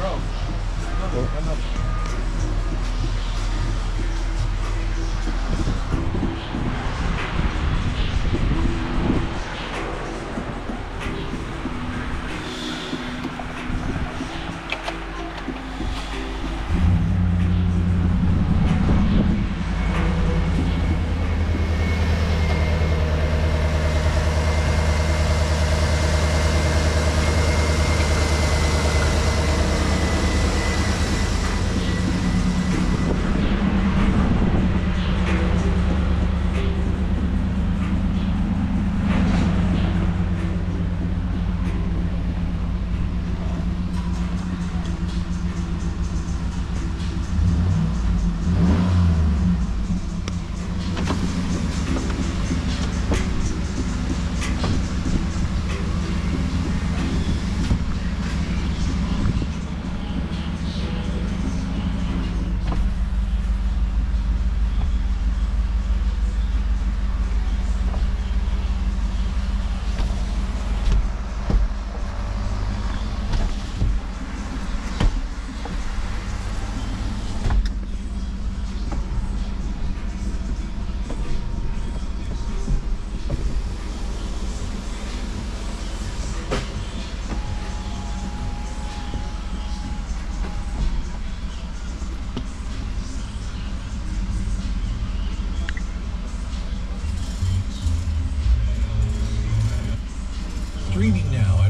Bro. Another, another. streaming now.